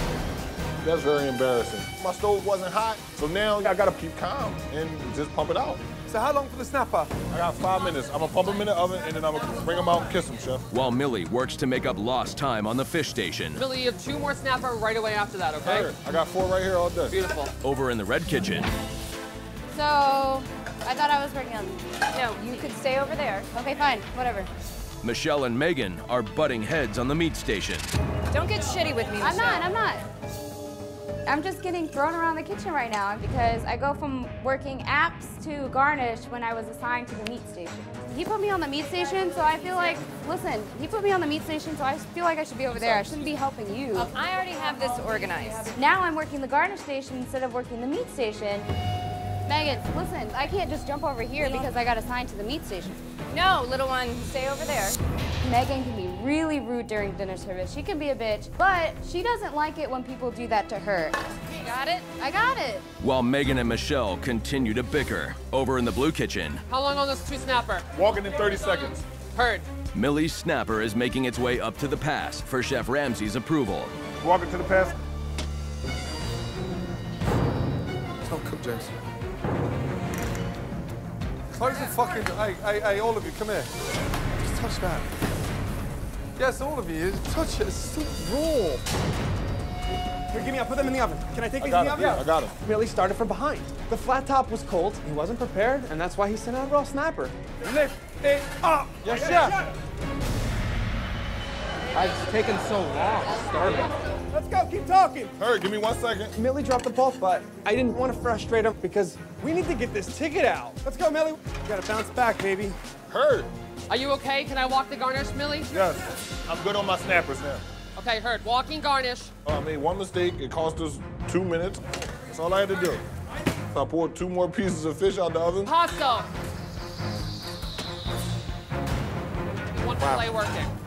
Speaker 9: That's very embarrassing. My stove wasn't hot, so now I gotta keep calm and just pump it out.
Speaker 2: So how long for the snapper?
Speaker 9: I got five minutes. I'm gonna pump them in the oven and then I'm gonna bring them out and kiss them, chef.
Speaker 1: While Millie works to make up lost time on the fish station.
Speaker 7: Billy, you have two more snapper right away after that, okay?
Speaker 9: Here, I got four right here all day.
Speaker 7: Beautiful.
Speaker 1: Over in the red kitchen,
Speaker 4: So, I thought I was working on.
Speaker 3: No, you could stay over there.
Speaker 4: Okay, fine, whatever.
Speaker 1: Michelle and Megan are butting heads on the meat station.
Speaker 3: Don't get shitty with me,
Speaker 4: I'm not, I'm not. I'm just getting thrown around the kitchen right now because I go from working apps to garnish when I was assigned to the meat station. He put me on the meat station, so I feel like, listen, he put me on the meat station, so I feel like I should be over there. I shouldn't be helping you.
Speaker 3: I already have this organized.
Speaker 4: Now I'm working the garnish station instead of working the meat station. Megan, listen, I can't just jump over here because I got assigned to the meat station.
Speaker 3: No, little one, stay over there.
Speaker 4: Megan can be really rude during dinner service. She can be a bitch, but she doesn't like it when people do that to her.
Speaker 3: You got it?
Speaker 4: I got it.
Speaker 1: While Megan and Michelle continue to bicker. Over in the blue kitchen,
Speaker 7: How long on this two snapper?
Speaker 9: Walking in 30 seconds.
Speaker 7: Heard.
Speaker 1: Millie's snapper is making its way up to the pass for Chef Ramsay's approval.
Speaker 9: Walking to the pass.
Speaker 2: It's not cooked, James. Close the fucking. Hey, hey, hey, all of you, come here. Just touch that. Yes, all of you, touch it. It's still raw.
Speaker 14: Here, give me up. Put them in the oven. Can I take
Speaker 9: I
Speaker 14: these in the
Speaker 9: it.
Speaker 14: oven?
Speaker 9: I got it.
Speaker 14: Millie started from behind. The flat top was cold. He wasn't prepared, and that's why he sent out a raw snapper.
Speaker 2: Lift it up.
Speaker 14: Yes, chef. I've taken so long. Starving. Let's go. Keep talking.
Speaker 9: Hurry, give me one second.
Speaker 14: Millie dropped the ball, but I didn't want to frustrate him because we need to get this ticket out. Let's go, Millie. We gotta bounce back, baby.
Speaker 9: Hurry.
Speaker 7: Are you okay? Can I walk the garnish, Millie?
Speaker 9: Yes. I'm good on my snappers now.
Speaker 7: Okay, heard. Walking garnish.
Speaker 9: Oh, I made one mistake. It cost us two minutes. That's all I had to do. So I poured two more pieces of fish out the oven.
Speaker 7: Pasta. One
Speaker 9: Wow.
Speaker 7: fillet working.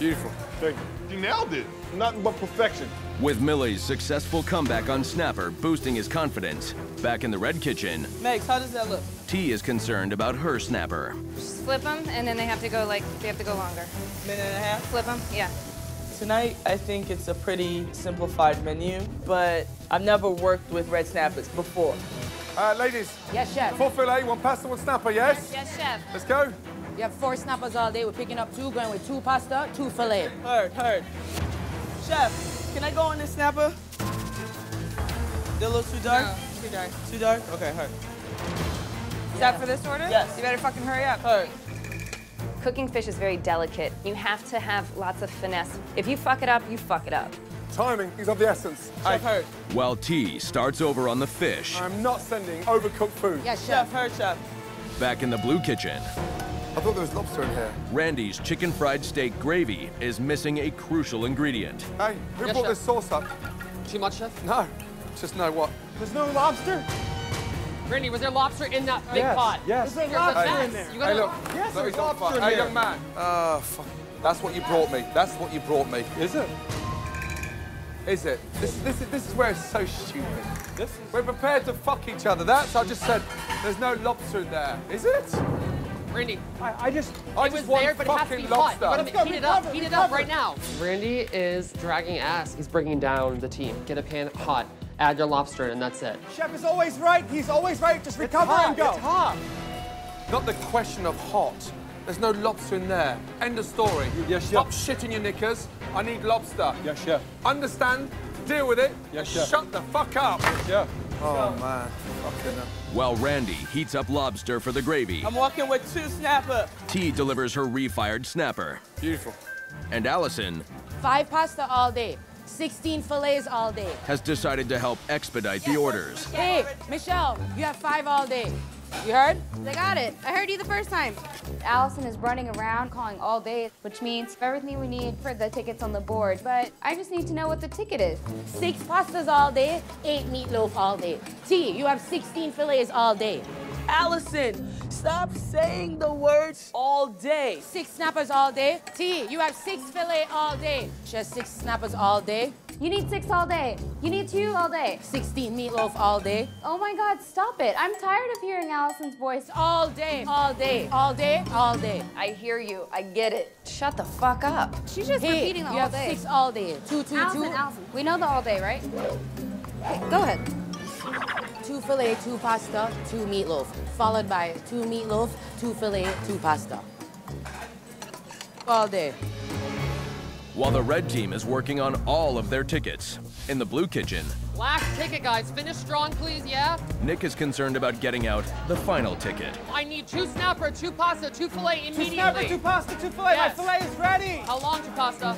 Speaker 2: Beautiful.
Speaker 9: Thank you. You nailed it. Nothing but perfection.
Speaker 1: With Millie's successful comeback on Snapper boosting his confidence, back in the red kitchen,
Speaker 11: Megs, how does that look?
Speaker 1: T is concerned about her Snapper.
Speaker 3: Just flip them, and then they have to go like, they have to go longer.
Speaker 11: Minute and a half?
Speaker 3: Flip them, yeah.
Speaker 5: tonight, I think it's a pretty simplified menu, but I've never worked with red snappers before.
Speaker 2: Uh, ladies.
Speaker 16: Yes, chef.
Speaker 2: Four filet, one pasta, one snapper, yes?
Speaker 16: Yes, chef.
Speaker 2: Let's go.
Speaker 16: You have four snappers all day. We're picking up two, going with two pasta, two filet.
Speaker 5: Heard, heard. Chef, can I go on this snapper? They're a little too dark?
Speaker 3: No, too dark.
Speaker 5: Too dark? Okay, heard.
Speaker 3: Is that for this order?
Speaker 5: Yes.
Speaker 3: You better fucking hurry up.
Speaker 5: Heard.
Speaker 3: Cooking fish is very delicate. You have to have lots of finesse. If you fuck it up, you fuck it up.
Speaker 2: Timing is of the essence.
Speaker 5: Chef, heard.
Speaker 1: While T starts over on the fish.
Speaker 2: I'm not sending overcooked food.
Speaker 16: Yes,
Speaker 5: chef. Heard, chef.
Speaker 1: Back in the blue kitchen,
Speaker 2: I thought there was lobster in here.
Speaker 1: Randy's chicken fried steak gravy is missing a crucial ingredient.
Speaker 2: Hey, who
Speaker 7: Yes,
Speaker 2: brought
Speaker 7: chef.
Speaker 2: this sauce up?
Speaker 7: Too much, chef?
Speaker 2: No, just know what.
Speaker 6: There's no lobster?
Speaker 7: Randy, was there lobster in that big
Speaker 6: Yes,
Speaker 7: pot?
Speaker 6: yes.
Speaker 7: There's
Speaker 6: There's lobster
Speaker 7: mess.
Speaker 6: in there.
Speaker 7: You
Speaker 2: Hey,
Speaker 7: gotta
Speaker 2: look.
Speaker 6: Yes,
Speaker 2: Let me
Speaker 6: there's
Speaker 2: talk
Speaker 6: lobster
Speaker 2: fuck.
Speaker 6: in
Speaker 2: Hey,
Speaker 6: there.
Speaker 2: young man. Ah, fuck. That's what you brought me. That's what you brought me.
Speaker 6: Is it?
Speaker 2: Is it? This, this, is, this is where it's so stupid. This? We're prepared to fuck each other. That's, I just said, there's no lobster in there. Is it?
Speaker 7: Randy,
Speaker 6: I, I just.
Speaker 2: I
Speaker 7: it
Speaker 2: just
Speaker 7: was
Speaker 2: want
Speaker 7: there, but it has to be
Speaker 2: fucking
Speaker 7: hot.
Speaker 2: lobster.
Speaker 7: You gotta heat it up.
Speaker 6: recover,
Speaker 7: Heat it up right now. Randy is dragging ass. He's bringing down the team. Get a pan hot. Add your lobster in, and that's it.
Speaker 6: Chef is always right. He's always right. Just recover
Speaker 2: hot,
Speaker 6: and go.
Speaker 2: it's hot. Not the question of hot. There's no lobster in there. End of story.
Speaker 6: Yes,
Speaker 2: Stop shitting your knickers. I need lobster.
Speaker 6: Yes, chef.
Speaker 2: Understand? Deal with it.
Speaker 6: Yes,
Speaker 2: and
Speaker 6: chef.
Speaker 2: Shut the fuck up.
Speaker 6: Chef.
Speaker 2: Oh, man. Fucking.
Speaker 1: While Randy heats up lobster for the gravy,
Speaker 5: I'm walking with two snapper.
Speaker 1: T delivers her refired snapper.
Speaker 2: Beautiful.
Speaker 1: And Allison
Speaker 16: Five pasta all day. 16 fillets all day.
Speaker 1: has decided to help expedite the orders.
Speaker 16: Hey, Michelle, you have five all day. You heard?
Speaker 4: They got it. I heard you the first time. Allison is running around calling all day, which means everything we need for the tickets on the board. But I just need to know what the ticket is.
Speaker 16: Six pastas all day, eight meatloaf all day. T, you have 16 fillets all day.
Speaker 5: Allison, stop saying the words all day.
Speaker 16: Six snappers all day. T, you have six fillet all day. She has six snappers all day.
Speaker 4: You need six all day. You need two all day.
Speaker 16: 16 meatloaf all day.
Speaker 4: Oh my God, stop it. I'm tired of hearing Allison's voice.
Speaker 16: All day, all day, all day, all day.
Speaker 3: I hear you. I get it. Shut the fuck up.
Speaker 4: She's just
Speaker 16: Hey,
Speaker 4: repeating the all day.
Speaker 16: you have six all day. Two, two,
Speaker 4: Allison,
Speaker 16: two.
Speaker 4: Allison, we know the all day, right? Okay, go ahead.
Speaker 16: Two fillet, two pasta, two meatloaf. Followed by two meatloaf, two fillet, two pasta. All day.
Speaker 1: While the red team is working on all of their tickets. In the blue kitchen,
Speaker 7: Last ticket, guys. Finish strong, please, yeah?
Speaker 1: Nick is concerned about getting out the final ticket.
Speaker 7: I need two snapper, two pasta, two filet immediately.
Speaker 6: Two
Speaker 7: immediately.
Speaker 6: snapper, two pasta, two filet.
Speaker 7: Yes.
Speaker 6: My filet is ready.
Speaker 7: How long, two pasta?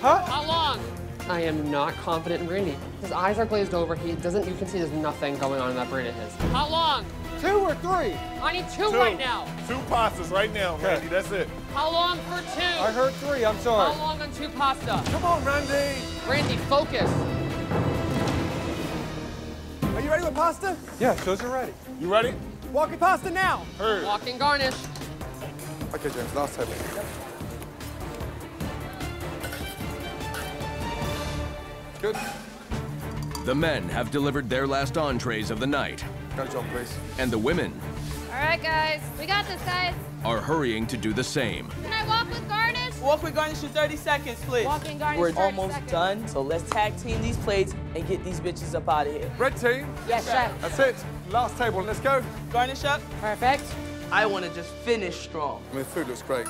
Speaker 6: Huh?
Speaker 7: How long? I am not confident in Randy. His eyes are glazed over. He doesn't, you can see there's nothing going on in that brain of his. How long?
Speaker 6: Two or three?
Speaker 7: I need two,
Speaker 9: Two.
Speaker 7: right now.
Speaker 9: Two pastas right now, Randy. That's it.
Speaker 7: How long for two?
Speaker 6: I heard three. I'm sorry.
Speaker 7: How long on two pasta?
Speaker 2: Come on, Randy.
Speaker 7: Randy, focus.
Speaker 6: Are you ready with pasta? Yes, those are ready.
Speaker 9: You ready?
Speaker 6: Walking pasta now.
Speaker 9: Heard.
Speaker 7: Walking garnish.
Speaker 2: Okay, James, last time. Good.
Speaker 1: The men have delivered their last entrees of the night,
Speaker 2: Go, John, please.
Speaker 1: and the women
Speaker 4: All right, guys. We got this, guys.
Speaker 1: are hurrying to do the same.
Speaker 4: Can I walk with garnish?
Speaker 5: Walk with garnish for 30 seconds, please.
Speaker 16: Walking garnish,
Speaker 5: We're
Speaker 16: 30
Speaker 5: almost
Speaker 16: seconds.
Speaker 5: done, so let's tag team these plates and get these bitches up out of here.
Speaker 2: Red team.
Speaker 16: Yes, chef.
Speaker 2: That's it. Last table. Let's go.
Speaker 5: Garnish up.
Speaker 16: Perfect.
Speaker 5: I want to just finish strong.
Speaker 2: I mean, the food looks great.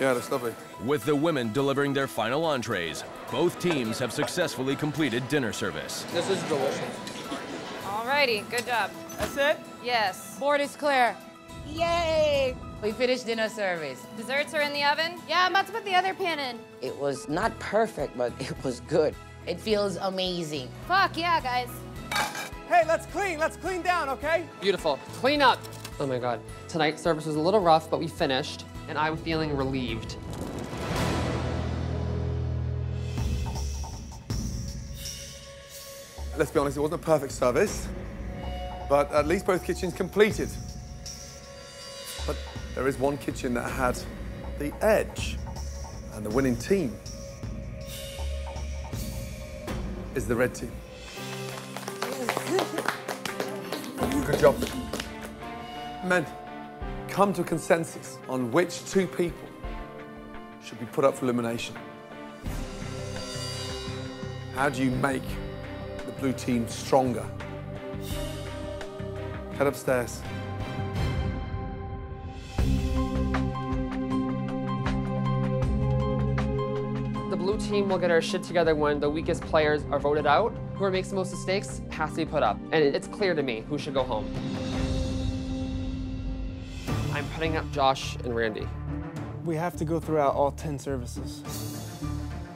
Speaker 2: Yeah, that's lovely.
Speaker 1: With the women delivering their final entrees, both teams have successfully completed dinner service.
Speaker 5: This is delicious.
Speaker 3: Alrighty, good job.
Speaker 5: That's it?
Speaker 3: Yes.
Speaker 16: Board is clear. Yay! We finished dinner service.
Speaker 3: Desserts are in the oven?
Speaker 4: Yeah, I'm about to put the other pan in.
Speaker 19: It was not perfect, but it was good.
Speaker 16: It feels amazing.
Speaker 4: Fuck yeah, guys.
Speaker 6: Hey, let's clean. Let's clean down, okay?
Speaker 7: Beautiful. Clean up. Oh my God. Tonight's service was a little rough, but we finished, and I'm feeling relieved.
Speaker 20: Let's be honest, it wasn't a perfect service, but at least both kitchens completed. But there is one kitchen that had the edge, and the winning team is the red team. Good job. Men, come to a consensus on which two people
Speaker 2: should be put up for elimination. How do you make the blue team stronger? Head upstairs.
Speaker 7: The blue team will get our shit together when the weakest players are voted out. Whoever makes the most mistakes has to be put up. And it's clear to me who should go home. I'm putting up Josh and Randy.
Speaker 6: We have to go throughout all 10 services.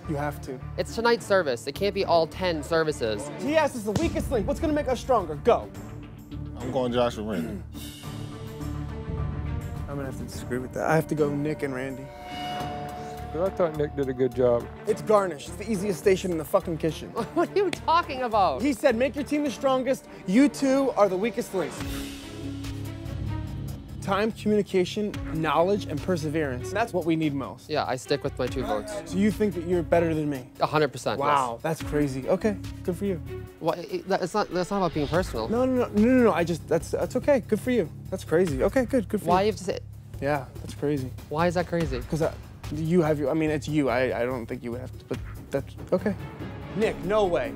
Speaker 6: You have to.
Speaker 7: It's tonight's service. It can't be all 10 services.
Speaker 6: TS is the weakest link. What's gonna make us stronger? Go.
Speaker 17: I'm going Josh and Randy.
Speaker 6: I'm gonna have to disagree with that. I have to go Nick and Randy.
Speaker 15: But I thought Nick did a good job.
Speaker 6: It's garnish. It's the easiest station in the fucking kitchen.
Speaker 7: What are you talking about?
Speaker 6: He said, make your team the strongest. You two are the weakest link. Time, communication, knowledge, and perseverance. That's what we need most.
Speaker 7: Yeah, I stick with my two votes.
Speaker 6: So you think that you're better than me?
Speaker 7: 100%.
Speaker 6: Wow, that's crazy. Okay, good for you.
Speaker 7: Well, it, it's not, that's not about being personal.
Speaker 6: No, no, no, no, no, no. I just, that's, that's okay. Good for you. That's crazy. Okay, good, good for
Speaker 7: Why
Speaker 6: you.
Speaker 7: you have to say,
Speaker 6: Yeah, that's crazy.
Speaker 7: why is that crazy?
Speaker 6: Because you have your, I mean, it's you. I, I don't think you would have to, but that's okay. Nick, no way.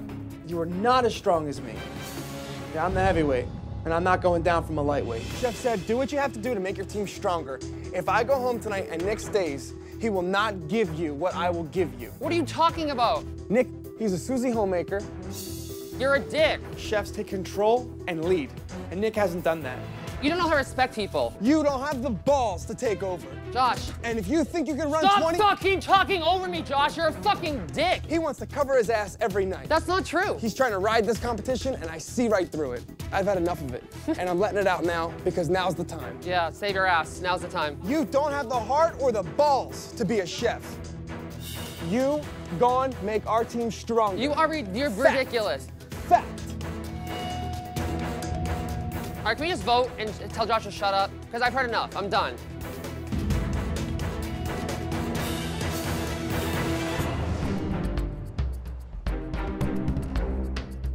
Speaker 6: You are not as strong as me. Yeah, I'm the heavyweight, and I'm not going down from a lightweight. Chef said, do what you have to do to make your team stronger. If I go home tonight and Nick stays, he will not give you what I will give you.
Speaker 7: What are you talking about?
Speaker 6: Nick, he's a Susie homemaker.
Speaker 7: You're a dick.
Speaker 6: Chefs take control and lead, and Nick hasn't done that.
Speaker 7: You don't know how to respect people.
Speaker 6: You don't have the balls to take over.
Speaker 7: Josh.
Speaker 6: And if you think you can run
Speaker 7: Stop
Speaker 6: 20...
Speaker 7: fucking talking over me, Josh. You're a fucking dick.
Speaker 6: He wants to cover his ass every night.
Speaker 7: That's not true.
Speaker 6: He's trying to ride this competition, and I see right through it. I've had enough of it, and I'm letting it out now because now's the time.
Speaker 7: Yeah, save your ass. Now's the time.
Speaker 6: You don't have the heart or the balls to be a chef. You gone make our team stronger.
Speaker 7: You are re- you're
Speaker 6: Fact.
Speaker 7: ridiculous.
Speaker 6: Fact.
Speaker 7: All right, can we just vote and tell Josh to shut up? Because I've heard enough. I'm done.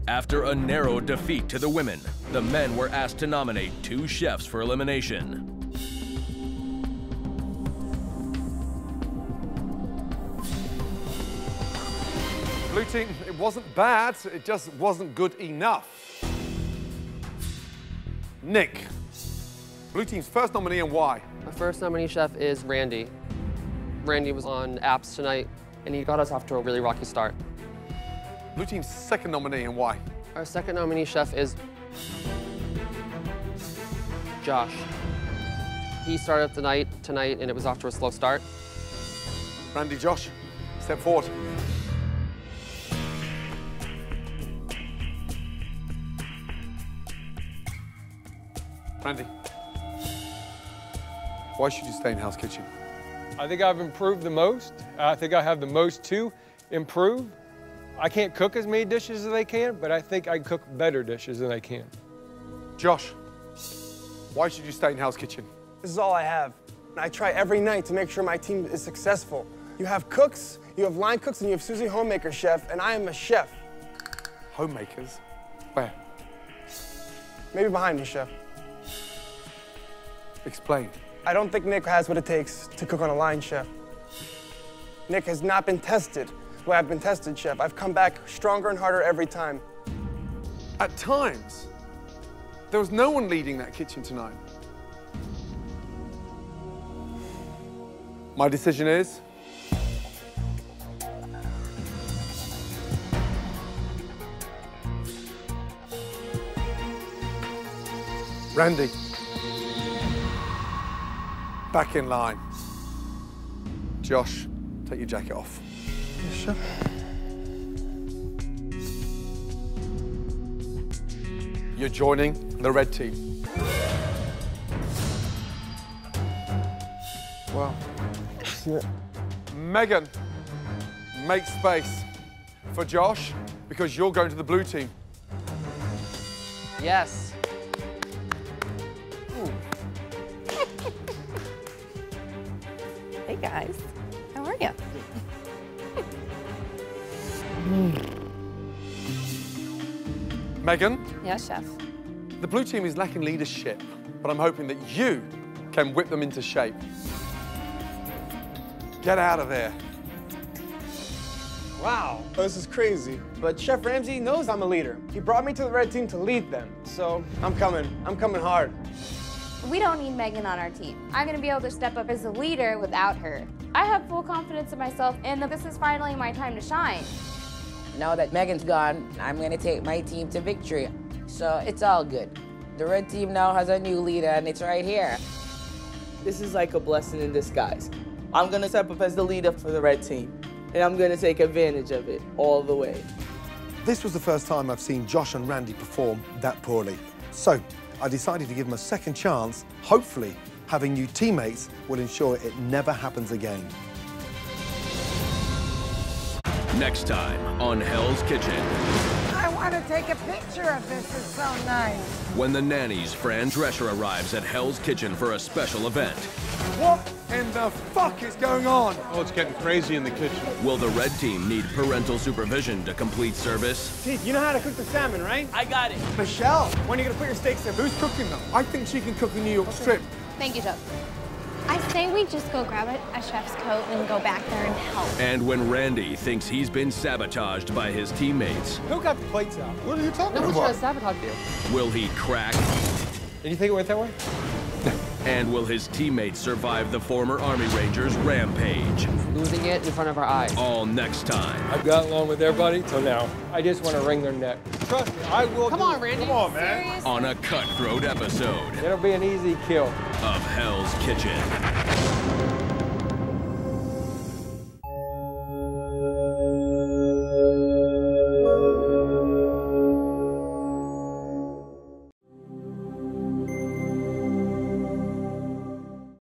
Speaker 1: After a narrow defeat to the women, the men were asked to nominate two chefs for elimination.
Speaker 2: Blue team, it wasn't bad, it just wasn't good enough. Nick, blue team's first nominee and why?
Speaker 7: My first nominee chef is Randy. Randy was on apps tonight, and he got us off to a really rocky start.
Speaker 2: Blue team's second nominee and why?
Speaker 7: Our second nominee chef is Josh. He started the night tonight, and it was off to a slow start.
Speaker 2: Randy, Josh, step forward. Randy, why should you stay in Hell's Kitchen?
Speaker 15: I think I've improved the most. I think I have the most to improve. I can't cook as many dishes as they can, but I think I cook better dishes than I can.
Speaker 2: Josh, why should you stay in Hell's Kitchen?
Speaker 6: This is all I have. I try every night to make sure my team is successful. You have cooks, you have line cooks, and you have Susie Homemaker chef, and I am a chef.
Speaker 2: Homemakers? Where?
Speaker 6: Maybe behind you, chef.
Speaker 2: Explain.
Speaker 6: I don't think Nick has what it takes to cook on a line, chef. Nick has not been tested the way I've been tested, chef. I've come back stronger and harder every time.
Speaker 2: At times, there was no one leading that kitchen tonight. My decision is Randy. Back in line. Josh, take your jacket off.
Speaker 6: Sure.
Speaker 2: You're joining the red team.
Speaker 6: Well,
Speaker 2: Megan, make space for Josh because you're going to the blue team.
Speaker 7: Yes.
Speaker 2: Megan,
Speaker 3: Yes, chef.
Speaker 2: the blue team is lacking leadership, but I'm hoping that you can whip them into shape.
Speaker 9: Get out of there.
Speaker 6: Wow, oh, this is crazy. But Chef Ramsay knows I'm a leader. He brought me to the red team to lead them. So I'm coming. I'm coming hard.
Speaker 4: We don't need Megan on our team. I'm gonna be able to step up as a leader without her. I have full confidence in myself, and that this is finally my time to shine.
Speaker 16: Now that Megan's gone, I'm gonna take my team to victory. So it's all good. The red team now has a new leader, and it's right here.
Speaker 5: This is like a blessing in disguise. I'm gonna step up as the leader for the red team, and I'm gonna take advantage of it all the way.
Speaker 2: This was the first time I've seen Josh and Randy perform that poorly. So I decided to give them a second chance. Hopefully, having new teammates will ensure it never happens again.
Speaker 1: Next time on Hell's Kitchen,
Speaker 21: I want to take a picture of this. It's so nice.
Speaker 1: when the nanny's Fran Drescher arrives at Hell's Kitchen for a special event.
Speaker 9: What in the fuck is going on?
Speaker 14: Oh, it's getting crazy in the kitchen.
Speaker 1: Will the red team need parental supervision to complete service?
Speaker 6: Teeth, you know how to cook the salmon, right?
Speaker 5: I got it.
Speaker 6: Michelle, when are you gonna put your steaks in?
Speaker 9: Who's cooking them? I think she can cook a New York strip.
Speaker 22: Thank you, Chef.
Speaker 12: I say we just go grab a, a chef's coat and go back there and help.
Speaker 1: And when Randy thinks he's been sabotaged by his teammates,
Speaker 8: Who got the plates out?
Speaker 9: What are you talking
Speaker 7: No one's trying to sabotage you.
Speaker 1: will he crack?
Speaker 8: Did you think it went that way?
Speaker 1: And will his teammates survive the former Army Rangers rampage?
Speaker 7: Losing it in front of our eyes.
Speaker 1: All next time.
Speaker 8: I've gotten along with everybody till now. I just want to wring their neck. Trust me, I will
Speaker 7: Come on. Randy.
Speaker 14: Come on, man.
Speaker 1: On a cutthroat episode
Speaker 8: It'll be an easy kill.
Speaker 1: of Hell's Kitchen.